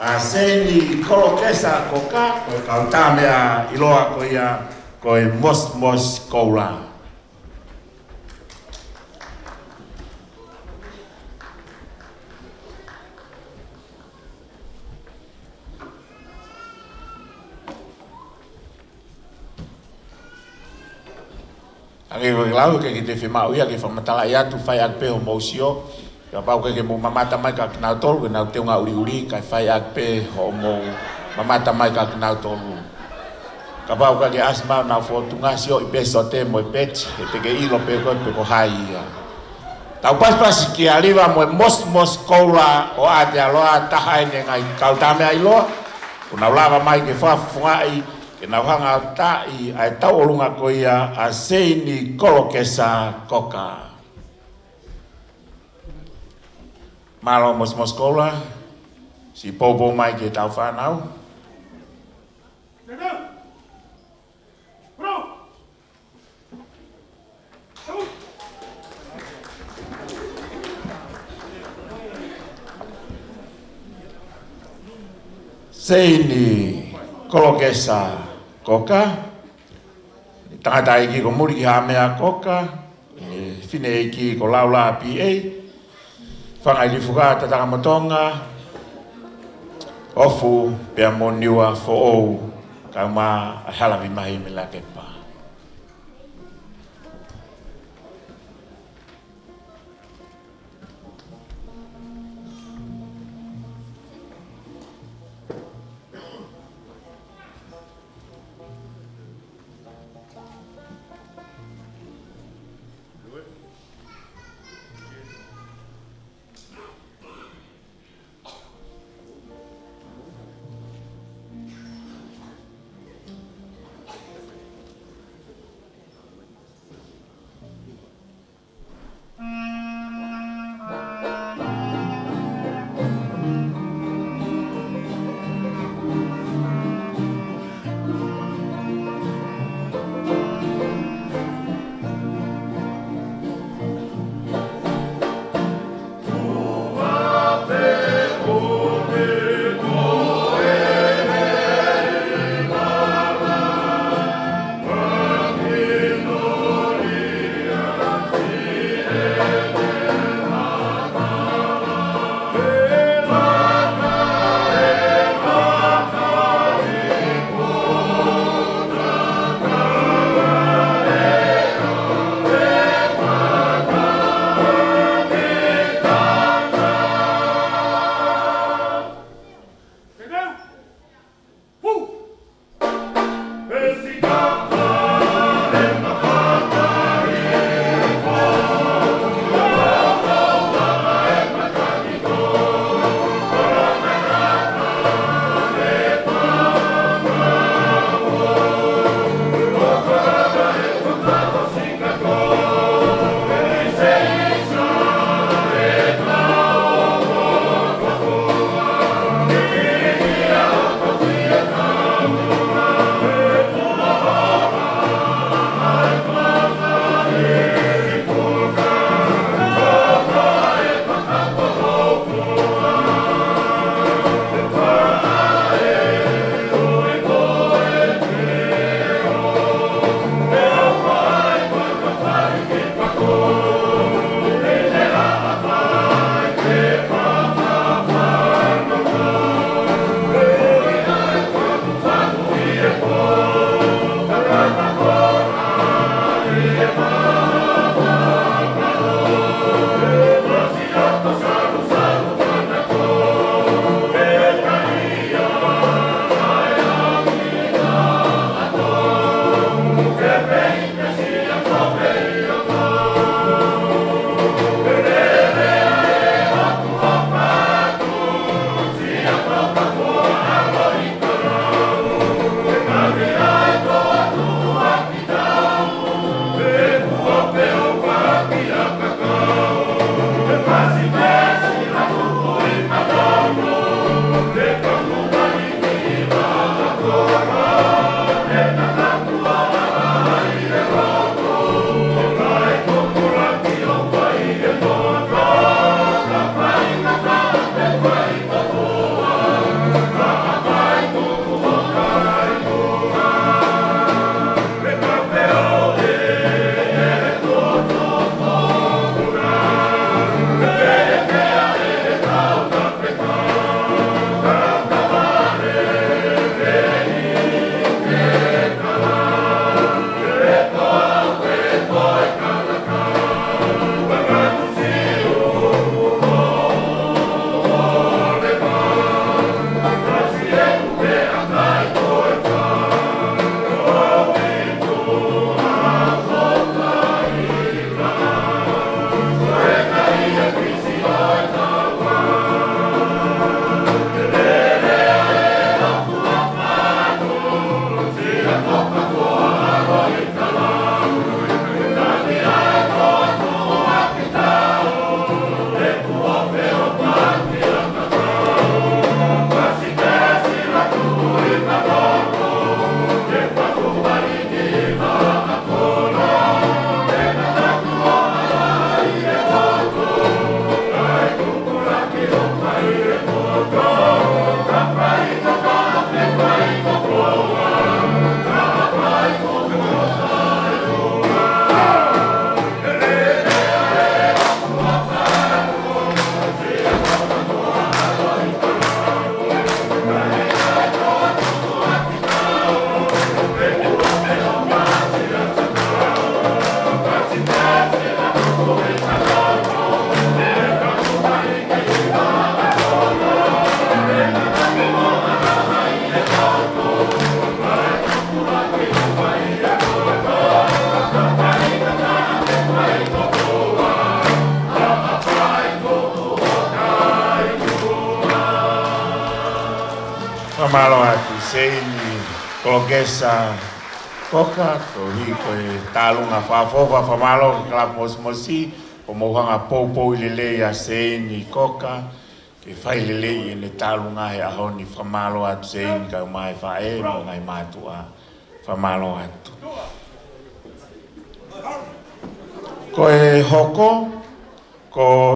aseni seni kolo kesa ko ka ko a iloa ko ia ko mos mos koula. Ake koe lau ke ki te whimau ia ke whamatala i atu whai ak peo mausio Ka pau ke mo mamata mai ka na tolu na te nga uri uri ka fai ak pe ho mo mamata mai ka na tolu. Ka pau ka ke asma na fo tu nga sio i pe so te mo i pe e te ke i lo pe ko pe ko hai ia. Ta pas pas ki aliva mo mos mos kola o a te aloa ta hai ne nga i ka uta me ai lo. Ku na ulava mai ke fa fua i ke na hanga ta i ai tau olunga ko ia a seini kolokesa koka. Koka. Malo mos mos kola. Si popo mai ke tau fa nau. Nana. Bro. Sei ni kolokesa koka. Tangata iki ko muri ki hamea koka. Fine iki ko laula pi ei. whakailifuka tataka motonga, ofu pia moniwa fo ou, kama ahala vimahi Amaro aki seini ko gesa poka to ni ko e talunga fa fofa fa malo kla mos mosi o mo hanga popo ile le ya seini koka ke fa ile le ile talunga he aho ni fa malo at seini ka mai fa e mo ngai ma tu a fa malo at ko e hoko ko